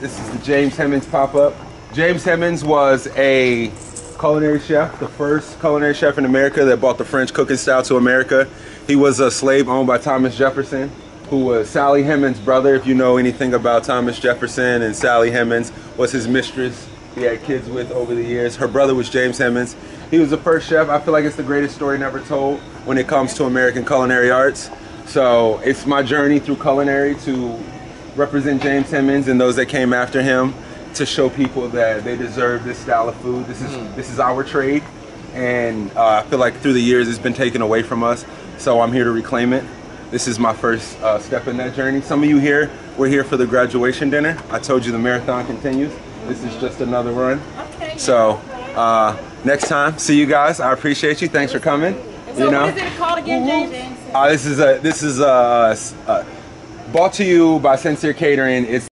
This is the James Hemings pop-up. James Hemings was a culinary chef, the first culinary chef in America that brought the French cooking style to America. He was a slave owned by Thomas Jefferson, who was Sally Hemings' brother. If you know anything about Thomas Jefferson and Sally Hemings, was his mistress. He had kids with over the years. Her brother was James Hemings. He was the first chef. I feel like it's the greatest story never told when it comes to American culinary arts. So it's my journey through culinary to represent James Hemings and those that came after him to show people that they deserve this style of food. This is this is our trade, and uh, I feel like through the years it's been taken away from us. So I'm here to reclaim it. This is my first uh, step in that journey. Some of you here, we're here for the graduation dinner. I told you the marathon continues. This is just another run. Okay. So uh, next time, see you guys. I appreciate you. Thanks for coming. So you know. what is it called again, James? Uh, this is a this is a, uh, brought to you by Sincere Catering. It's